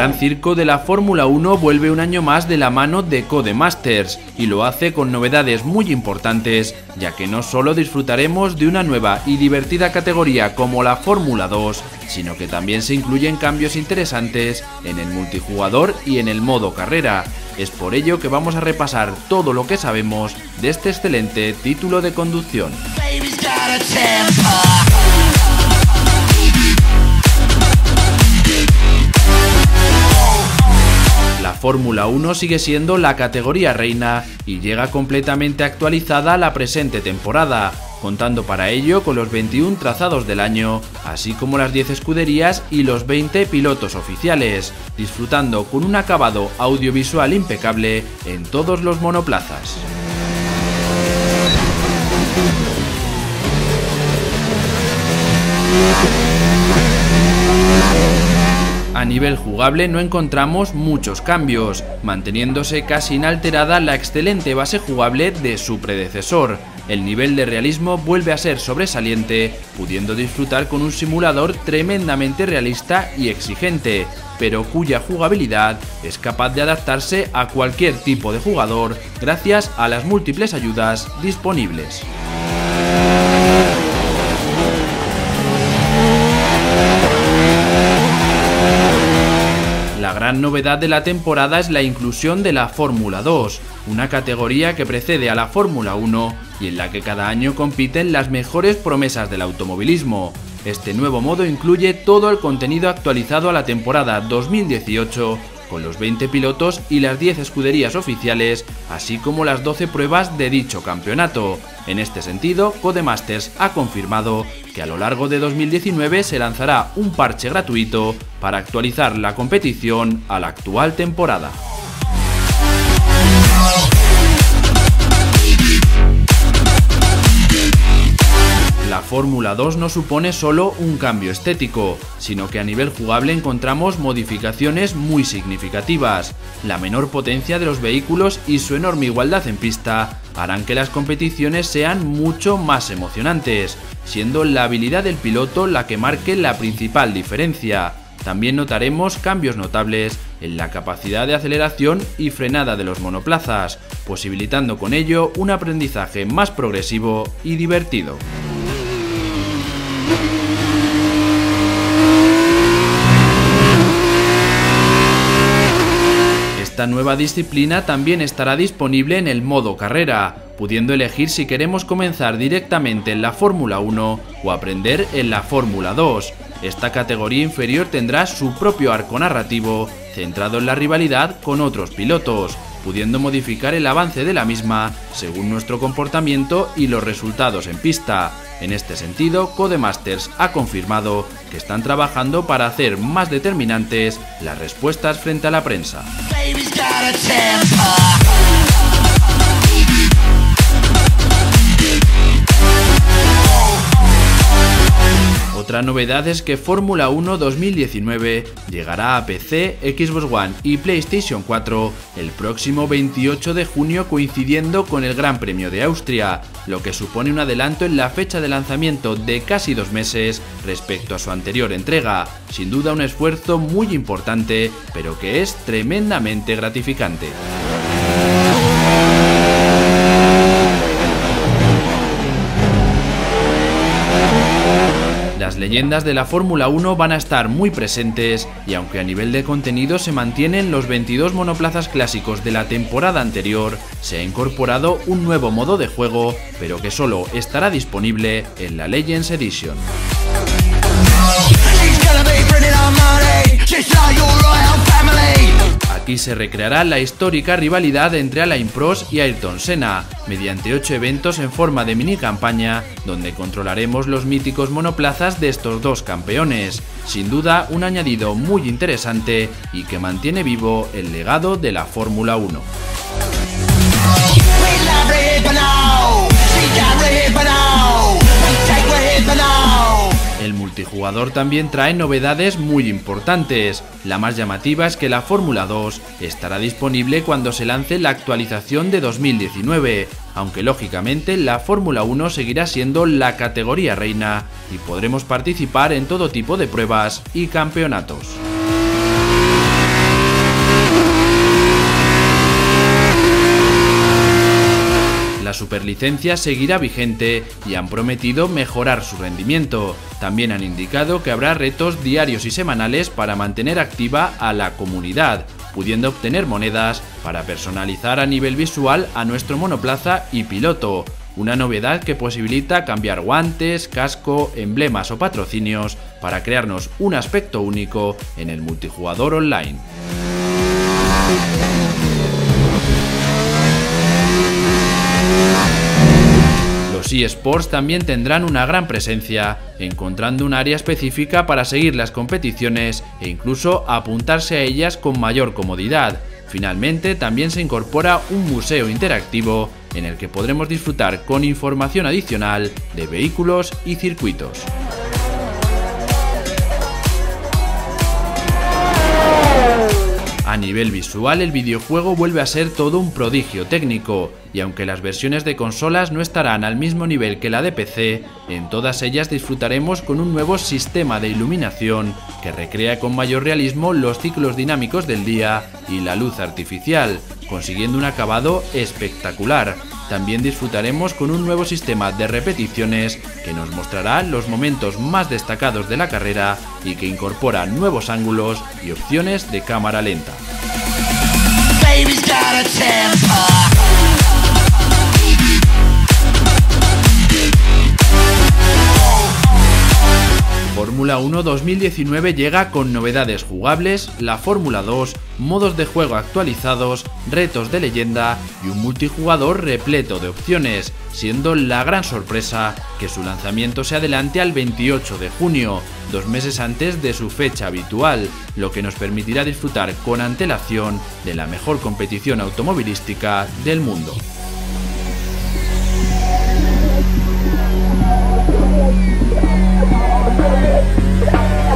gran circo de la Fórmula 1 vuelve un año más de la mano de Codemasters y lo hace con novedades muy importantes, ya que no solo disfrutaremos de una nueva y divertida categoría como la Fórmula 2, sino que también se incluyen cambios interesantes en el multijugador y en el modo carrera. Es por ello que vamos a repasar todo lo que sabemos de este excelente título de conducción. Fórmula 1 sigue siendo la categoría reina y llega completamente actualizada la presente temporada, contando para ello con los 21 trazados del año, así como las 10 escuderías y los 20 pilotos oficiales, disfrutando con un acabado audiovisual impecable en todos los monoplazas. A nivel jugable no encontramos muchos cambios, manteniéndose casi inalterada la excelente base jugable de su predecesor. El nivel de realismo vuelve a ser sobresaliente, pudiendo disfrutar con un simulador tremendamente realista y exigente, pero cuya jugabilidad es capaz de adaptarse a cualquier tipo de jugador gracias a las múltiples ayudas disponibles. Gran novedad de la temporada es la inclusión de la Fórmula 2, una categoría que precede a la Fórmula 1 y en la que cada año compiten las mejores promesas del automovilismo. Este nuevo modo incluye todo el contenido actualizado a la temporada 2018 con los 20 pilotos y las 10 escuderías oficiales, así como las 12 pruebas de dicho campeonato. En este sentido, Codemasters ha confirmado que a lo largo de 2019 se lanzará un parche gratuito para actualizar la competición a la actual temporada. La Fórmula 2 no supone solo un cambio estético, sino que a nivel jugable encontramos modificaciones muy significativas. La menor potencia de los vehículos y su enorme igualdad en pista harán que las competiciones sean mucho más emocionantes, siendo la habilidad del piloto la que marque la principal diferencia. También notaremos cambios notables en la capacidad de aceleración y frenada de los monoplazas, posibilitando con ello un aprendizaje más progresivo y divertido. Esta nueva disciplina también estará disponible en el modo carrera, pudiendo elegir si queremos comenzar directamente en la Fórmula 1 o aprender en la Fórmula 2. Esta categoría inferior tendrá su propio arco narrativo, centrado en la rivalidad con otros pilotos, pudiendo modificar el avance de la misma según nuestro comportamiento y los resultados en pista. En este sentido, Codemasters ha confirmado que están trabajando para hacer más determinantes las respuestas frente a la prensa. Otra novedad es que Fórmula 1 2019 llegará a PC, Xbox One y PlayStation 4 el próximo 28 de junio coincidiendo con el Gran Premio de Austria, lo que supone un adelanto en la fecha de lanzamiento de casi dos meses respecto a su anterior entrega, sin duda un esfuerzo muy importante, pero que es tremendamente gratificante. Las leyendas de la Fórmula 1 van a estar muy presentes y aunque a nivel de contenido se mantienen los 22 monoplazas clásicos de la temporada anterior, se ha incorporado un nuevo modo de juego, pero que solo estará disponible en la Legends Edition. Aquí se recreará la histórica rivalidad entre Alain Prost y Ayrton Senna, mediante 8 eventos en forma de mini campaña, donde controlaremos los míticos monoplazas de estos dos campeones. Sin duda, un añadido muy interesante y que mantiene vivo el legado de la Fórmula 1. Multijugador también trae novedades muy importantes. La más llamativa es que la Fórmula 2 estará disponible cuando se lance la actualización de 2019, aunque lógicamente la Fórmula 1 seguirá siendo la categoría reina y podremos participar en todo tipo de pruebas y campeonatos. La superlicencia seguirá vigente y han prometido mejorar su rendimiento. También han indicado que habrá retos diarios y semanales para mantener activa a la comunidad, pudiendo obtener monedas para personalizar a nivel visual a nuestro monoplaza y piloto, una novedad que posibilita cambiar guantes, casco, emblemas o patrocinios para crearnos un aspecto único en el multijugador online. Los eSports también tendrán una gran presencia, encontrando un área específica para seguir las competiciones e incluso apuntarse a ellas con mayor comodidad. Finalmente, también se incorpora un museo interactivo en el que podremos disfrutar con información adicional de vehículos y circuitos. A nivel visual el videojuego vuelve a ser todo un prodigio técnico, y aunque las versiones de consolas no estarán al mismo nivel que la de PC, en todas ellas disfrutaremos con un nuevo sistema de iluminación que recrea con mayor realismo los ciclos dinámicos del día y la luz artificial, consiguiendo un acabado espectacular. También disfrutaremos con un nuevo sistema de repeticiones que nos mostrará los momentos más destacados de la carrera y que incorpora nuevos ángulos y opciones de cámara lenta. Fórmula 1 2019 llega con novedades jugables, la Fórmula 2, modos de juego actualizados, retos de leyenda y un multijugador repleto de opciones, siendo la gran sorpresa que su lanzamiento se adelante al 28 de junio, dos meses antes de su fecha habitual, lo que nos permitirá disfrutar con antelación de la mejor competición automovilística del mundo. Oh, my God.